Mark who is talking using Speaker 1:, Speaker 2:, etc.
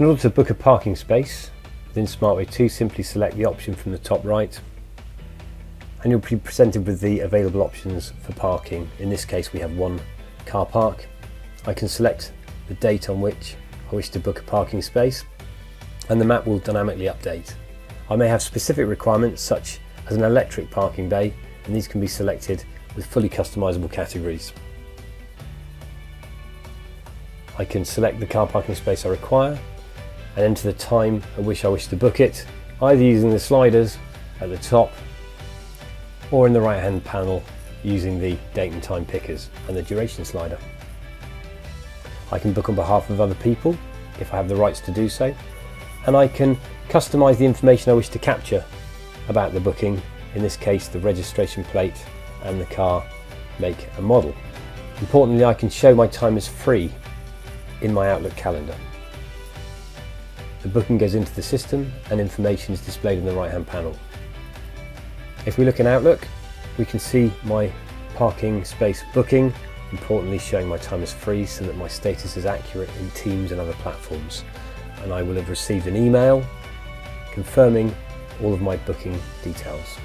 Speaker 1: In order to book a parking space within SmartWay 2, simply select the option from the top right and you'll be presented with the available options for parking. In this case we have one car park. I can select the date on which I wish to book a parking space and the map will dynamically update. I may have specific requirements such as an electric parking bay and these can be selected with fully customizable categories. I can select the car parking space I require and enter the time at which I wish to book it, either using the sliders at the top or in the right hand panel using the date and time pickers and the duration slider. I can book on behalf of other people if I have the rights to do so and I can customise the information I wish to capture about the booking, in this case the registration plate and the car make and model. Importantly I can show my time as free in my Outlook calendar. The booking goes into the system and information is displayed in the right hand panel. If we look in Outlook, we can see my parking space booking, importantly showing my time as free so that my status is accurate in Teams and other platforms. And I will have received an email confirming all of my booking details.